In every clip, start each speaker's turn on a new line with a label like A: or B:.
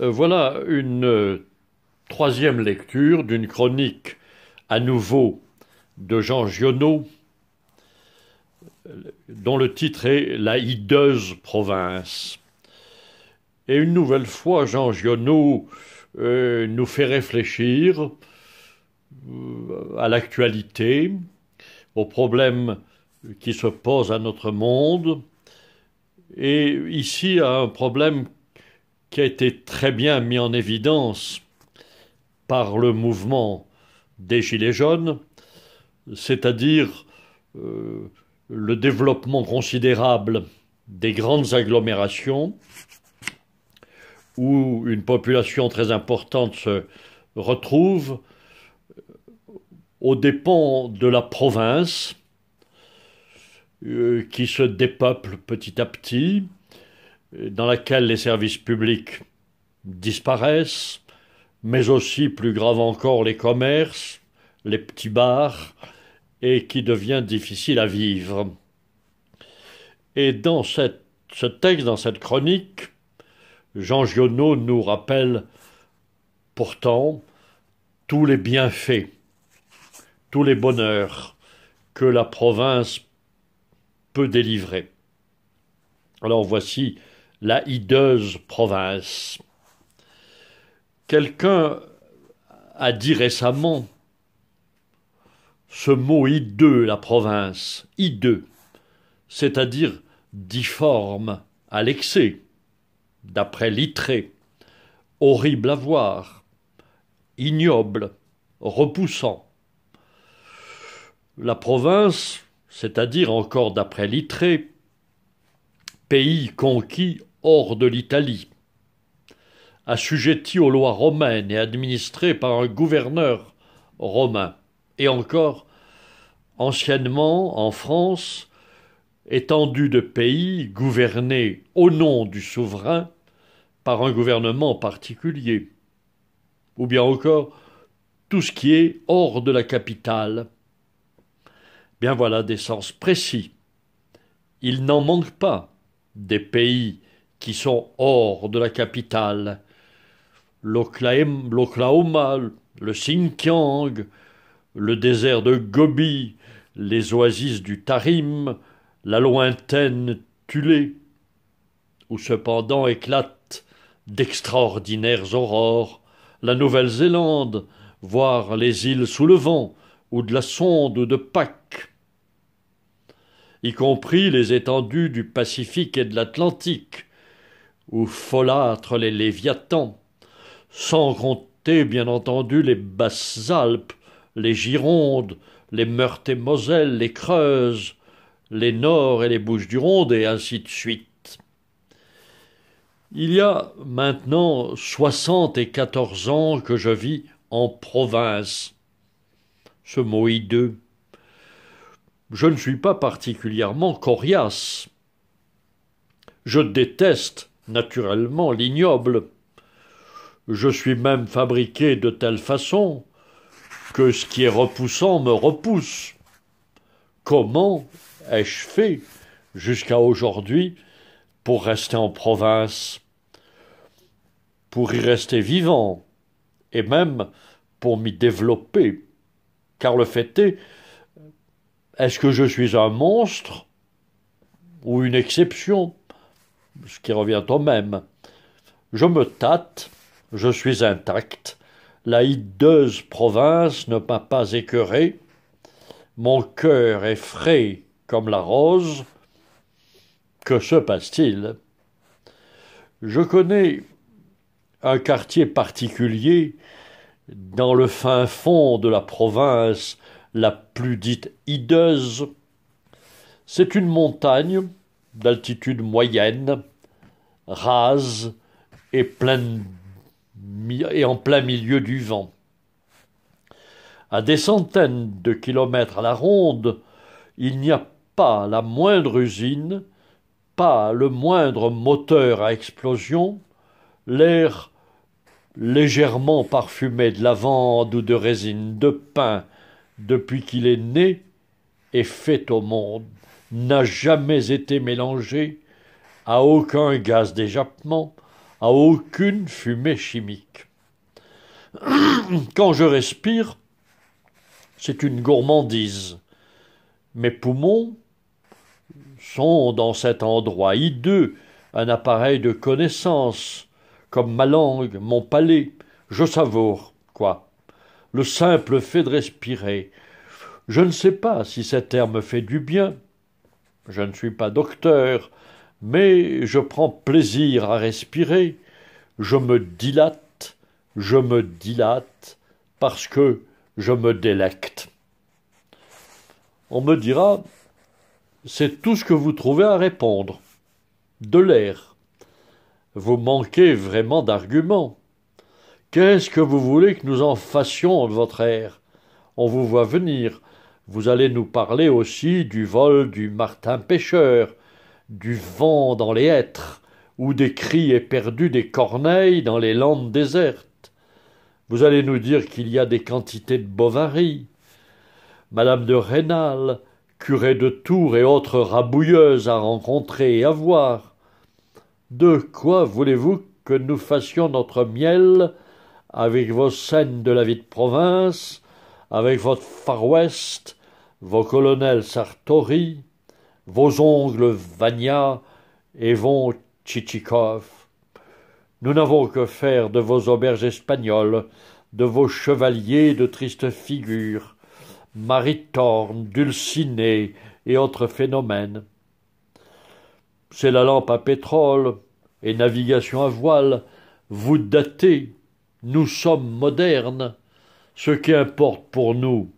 A: Euh, voilà une euh, troisième lecture d'une chronique à nouveau de Jean Giono, dont le titre est La hideuse province. Et une nouvelle fois, Jean Giono euh, nous fait réfléchir à l'actualité, aux problèmes qui se posent à notre monde, et ici à un problème qui a été très bien mis en évidence par le mouvement des Gilets jaunes, c'est-à-dire euh, le développement considérable des grandes agglomérations, où une population très importante se retrouve aux dépens de la province, euh, qui se dépeuple petit à petit, dans laquelle les services publics disparaissent, mais aussi, plus grave encore, les commerces, les petits bars, et qui devient difficile à vivre. Et dans ce texte, dans cette chronique, Jean Giono nous rappelle pourtant tous les bienfaits, tous les bonheurs que la province peut délivrer. Alors voici la hideuse province. Quelqu'un a dit récemment ce mot hideux, la province, hideux, c'est-à-dire difforme à l'excès, d'après Littré, horrible à voir, ignoble, repoussant. La province, c'est-à-dire encore d'après Littré, pays conquis hors de l'Italie, assujetti aux lois romaines et administré par un gouverneur romain, et encore, anciennement en France, étendue de pays gouvernés au nom du souverain par un gouvernement particulier, ou bien encore tout ce qui est hors de la capitale. Bien voilà des sens précis. Il n'en manque pas des pays qui sont hors de la capitale, l'Oklahoma, le Xinjiang, le désert de Gobi, les oasis du Tarim, la lointaine Tulé, où cependant éclatent d'extraordinaires aurores, la Nouvelle-Zélande, voire les îles sous le vent, ou de la sonde ou de Pâques, y compris les étendues du Pacifique et de l'Atlantique, où folâtrent les Léviathans, sans compter bien entendu les basses Alpes, les Girondes, les Meurthe et Moselle, les Creuses, les Nord et les Bouches-du-Rhône, et ainsi de suite. Il y a maintenant soixante et quatorze ans que je vis en province. Ce mot hideux. Je ne suis pas particulièrement coriace. Je déteste naturellement l'ignoble. Je suis même fabriqué de telle façon que ce qui est repoussant me repousse. Comment ai-je fait jusqu'à aujourd'hui pour rester en province, pour y rester vivant, et même pour m'y développer? Car le fait est, est-ce que je suis un monstre ou une exception? Ce qui revient au même. Je me tâte, je suis intact, la hideuse province ne m'a pas écœuré, mon cœur est frais comme la rose. Que se passe-t-il? Je connais un quartier particulier dans le fin fond de la province la plus dite hideuse. C'est une montagne d'altitude moyenne, rase et en plein milieu du vent. À des centaines de kilomètres à la ronde, il n'y a pas la moindre usine, pas le moindre moteur à explosion, l'air légèrement parfumé de lavande ou de résine de pin depuis qu'il est né et fait au monde n'a jamais été mélangé à aucun gaz d'échappement, à aucune fumée chimique. Quand je respire, c'est une gourmandise. Mes poumons sont dans cet endroit hideux un appareil de connaissance, comme ma langue, mon palais. Je savoure, quoi. Le simple fait de respirer. Je ne sais pas si cet air me fait du bien. Je ne suis pas docteur, mais je prends plaisir à respirer. Je me dilate, je me dilate, parce que je me délecte. On me dira, c'est tout ce que vous trouvez à répondre de l'air. Vous manquez vraiment d'arguments. Qu'est-ce que vous voulez que nous en fassions de votre air? On vous voit venir. Vous allez nous parler aussi du vol du martin pêcheur, du vent dans les hêtres, ou des cris éperdus des corneilles dans les landes désertes. Vous allez nous dire qu'il y a des quantités de bovary. Madame de Rênal, curé de Tours et autres rabouilleuses à rencontrer et à voir. De quoi voulez-vous que nous fassions notre miel avec vos scènes de la vie de province, avec votre Far West, vos colonels Sartori, vos ongles Vania et vos Tchitchikov Nous n'avons que faire de vos auberges espagnoles, de vos chevaliers de tristes figures, Maritorne, Dulcinée et autres phénomènes c'est la lampe à pétrole et navigation à voile. Vous datez, nous sommes modernes. Ce qui importe pour nous,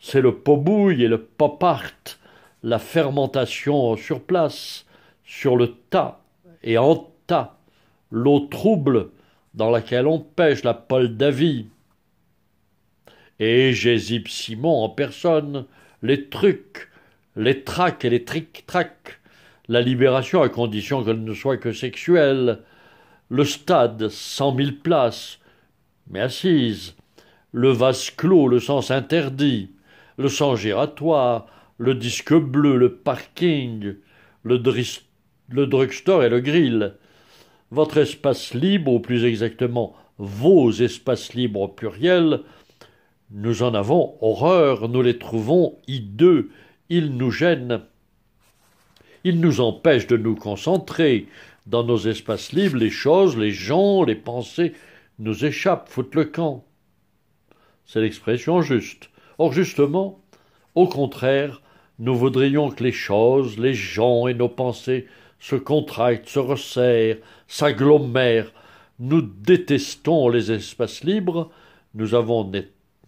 A: c'est le pot-bouille et le pop-art, la fermentation sur place, sur le tas et en tas, l'eau trouble dans laquelle on pêche la pole d'avis. Et Gésib Simon en personne, les trucs, les tracs et les tric-tracs, la libération à condition qu'elle ne soit que sexuelle, le stade, cent mille places, mais assises, le vase clos, le sens interdit, le sang giratoire, le disque bleu, le parking, le, le drugstore et le grill. Votre espace libre, ou plus exactement vos espaces libres au pluriel, nous en avons horreur, nous les trouvons hideux, ils nous gênent. Il nous empêche de nous concentrer. Dans nos espaces libres, les choses, les gens, les pensées nous échappent, foutent le camp. C'est l'expression juste. Or, justement, au contraire, nous voudrions que les choses, les gens et nos pensées se contractent, se resserrent, s'agglomèrent. Nous détestons les espaces libres, nous avons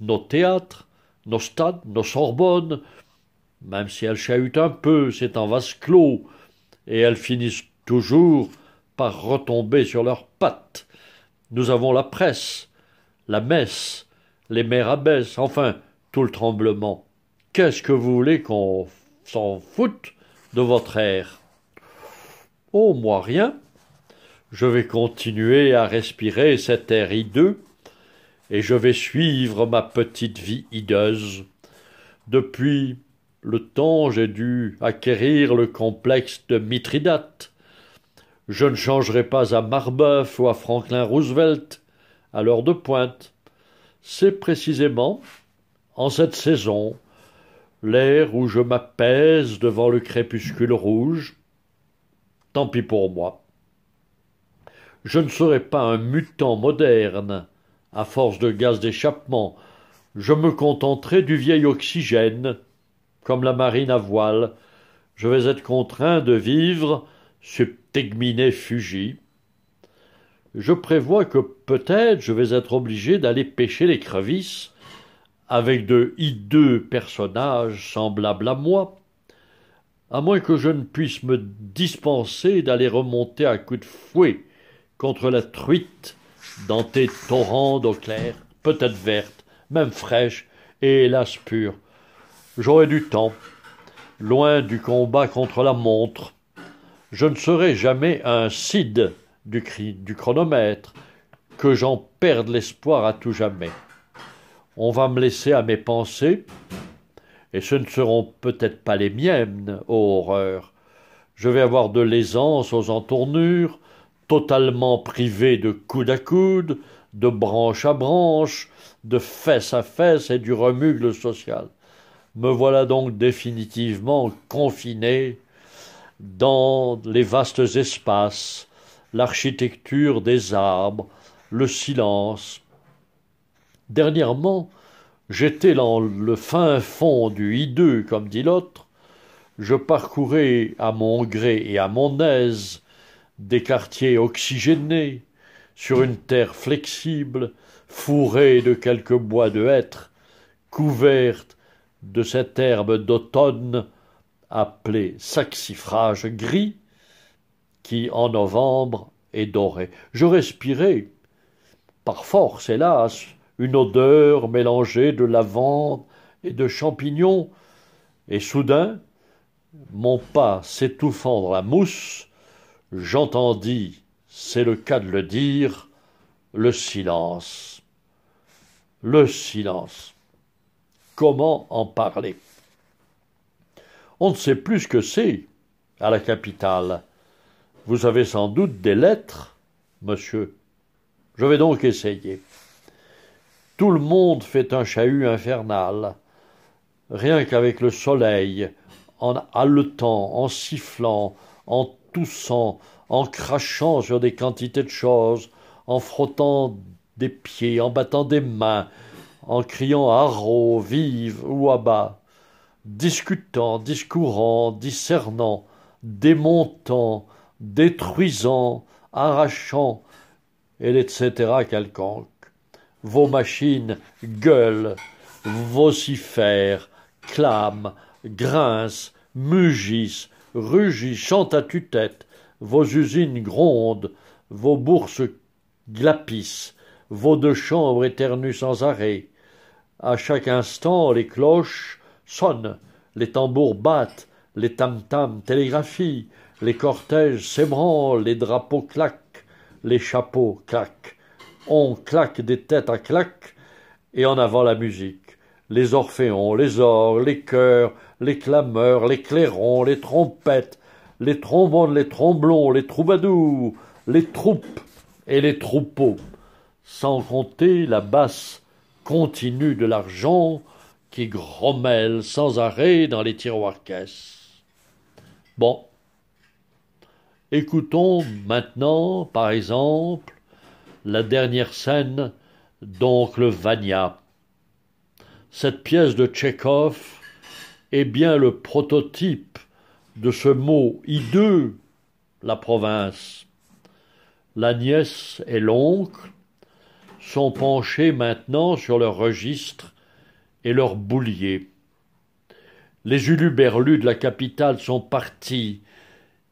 A: nos théâtres, nos stades, nos Sorbonnes, même si elles chahutent un peu, c'est en vase clos, et elles finissent toujours par retomber sur leurs pattes. Nous avons la presse, la messe, les mères abbesses, enfin tout le tremblement. Qu'est-ce que vous voulez qu'on s'en foute de votre air? Oh, moi rien. Je vais continuer à respirer cet air hideux, et je vais suivre ma petite vie hideuse. Depuis le temps j'ai dû acquérir le complexe de Mithridate. Je ne changerai pas à Marbeuf ou à Franklin Roosevelt à l'heure de pointe. C'est précisément en cette saison l'air où je m'apaise devant le crépuscule rouge. Tant pis pour moi. Je ne serai pas un mutant moderne, à force de gaz d'échappement. Je me contenterai du vieil oxygène comme la marine à voile, je vais être contraint de vivre subtegmine fugi. Je prévois que peut-être je vais être obligé d'aller pêcher les crevisses avec de hideux personnages semblables à moi, à moins que je ne puisse me dispenser d'aller remonter à coups de fouet contre la truite dans tes torrents d'eau claire, peut-être verte, même fraîche, et hélas pure. J'aurai du temps, loin du combat contre la montre. Je ne serai jamais un cid du, chronomètre, que j'en perde l'espoir à tout jamais. On va me laisser à mes pensées, et ce ne seront peut-être pas les miennes, ô horreur. Je vais avoir de l'aisance aux entournures, totalement privé de coude à coude, de branche à branche, de fesse à fesse et du remugle social. Me voilà donc définitivement confiné dans les vastes espaces, l'architecture des arbres, le silence. Dernièrement, j'étais dans le fin fond du hideux, comme dit l'autre, je parcourais à mon gré et à mon aise des quartiers oxygénés, sur une terre flexible, fourrée de quelques bois de hêtre, couverte de cette herbe d'automne appelée saxifrage gris, qui en novembre est dorée. Je respirais, par force hélas, une odeur mélangée de lavande et de champignons, et soudain, mon pas s'étouffant dans la mousse, j'entendis, c'est le cas de le dire, le silence. Le silence. Comment en parler? On ne sait plus ce que c'est à la capitale. Vous avez sans doute des lettres, monsieur. Je vais donc essayer. Tout le monde fait un chahut infernal. Rien qu'avec le soleil, en haletant, en sifflant, en toussant, en crachant sur des quantités de choses, en frottant des pieds, en battant des mains, en criant haro, vive ou à bas, discutant, discourant, discernant, démontant, détruisant, arrachant, et etc. quelconque. Vos machines gueulent, vocifèrent, clament, grincent, mugissent, rugissent, chantent à tue-tête, vos usines grondent, vos bourses glapissent, vos deux chambres éternuent sans arrêt. À chaque instant, les cloches sonnent, les tambours battent, les tam-tams télégraphient, les cortèges s'ébranlent, les drapeaux claquent, les chapeaux claquent. On claque des têtes à claque, et en avant la musique. Les orphéons, les orgues, les chœurs, les clameurs, les clairons, les trompettes, les trombones, les tromblons, les troubadours, les troupes et les troupeaux, sans compter la basse continue de l'argent qui grommelle sans arrêt dans les tiroirs caisses. Bon. Écoutons maintenant, par exemple, la dernière scène d'Oncle Vania. Cette pièce de Tchekhov est bien le prototype de ce mot hideux, la province. La nièce et l'oncle sont penchés maintenant sur leur registre et leur boulier. Les uluberlus de la capitale sont partis.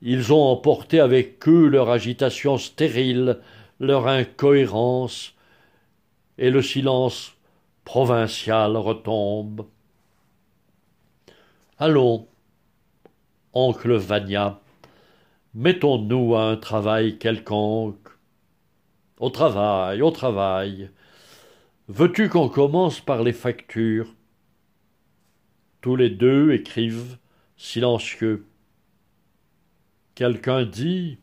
A: Ils ont emporté avec eux leur agitation stérile, leur incohérence, et le silence provincial retombe. Allons, oncle Vania, mettons-nous à un travail quelconque. Au travail, au travail. Veux-tu qu'on commence par les factures? Tous les deux écrivent, silencieux. Quelqu'un dit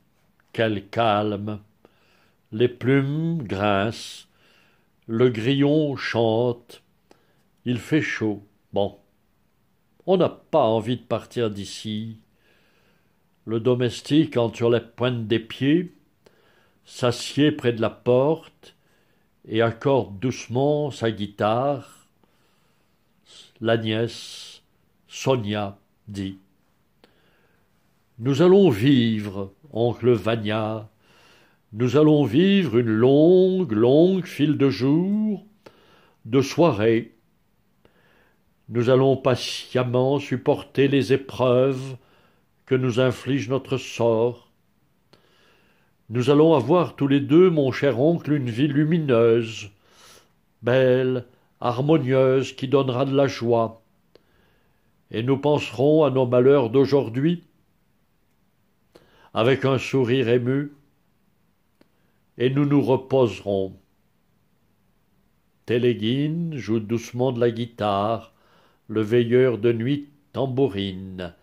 A: Quel calme Les plumes grincent, le grillon chante, il fait chaud. Bon. On n'a pas envie de partir d'ici. Le domestique entre sur la pointe des pieds, s'assied près de la porte et accorde doucement sa guitare. La nièce, Sonia, dit Nous allons vivre, oncle Vania, nous allons vivre une longue, longue file de jours, de soirées, nous allons patiemment supporter les épreuves que nous inflige notre sort. Nous allons avoir tous les deux, mon cher oncle, une vie lumineuse, belle, harmonieuse, qui donnera de la joie. Et nous penserons à nos malheurs d'aujourd'hui avec un sourire ému, et nous nous reposerons. Téléguine joue doucement de la guitare, le veilleur de nuit tambourine.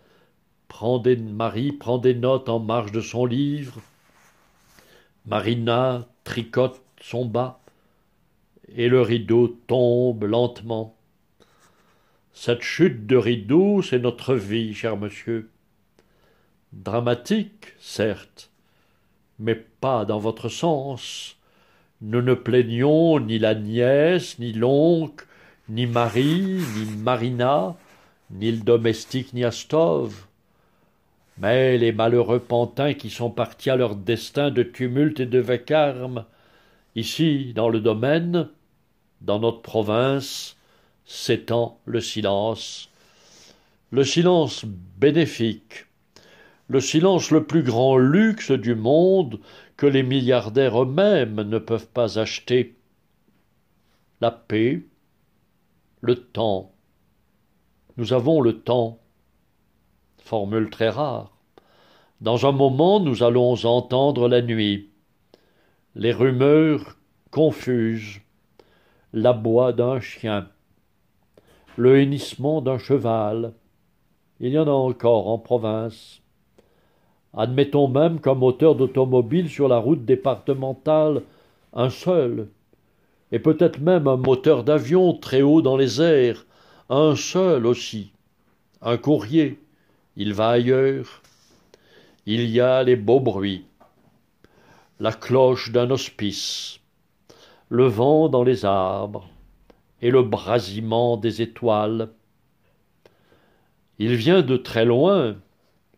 A: Marie prend des notes en marge de son livre. Marina tricote son bas, et le rideau tombe lentement. Cette chute de rideau, c'est notre vie, cher monsieur. Dramatique, certes, mais pas dans votre sens. Nous ne plaignons ni la nièce, ni l'oncle, ni Marie, ni Marina, ni le domestique Niastov. Mais les malheureux pantins qui sont partis à leur destin de tumulte et de vacarme, ici, dans le domaine, dans notre province, s'étend le silence. Le silence bénéfique, le silence le plus grand luxe du monde que les milliardaires eux-mêmes ne peuvent pas acheter. La paix, le temps. Nous avons le temps. Formule très rare. Dans un moment, nous allons entendre la nuit. Les rumeurs confuses, l'abois d'un chien, le hennissement d'un cheval. Il y en a encore en province. Admettons même qu'un moteur d'automobile sur la route départementale, un seul, et peut-être même un moteur d'avion très haut dans les airs, un seul aussi, un courrier, il va ailleurs. Il y a les beaux bruits, la cloche d'un hospice, le vent dans les arbres et le brasillement des étoiles. Il vient de très loin,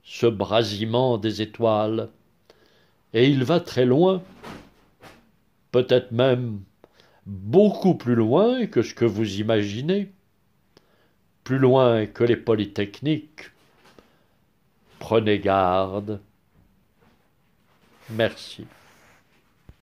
A: ce brasillement des étoiles, et il va très loin, peut-être même beaucoup plus loin que ce que vous imaginez, plus loin que les polytechniques. Prenez garde. Merci.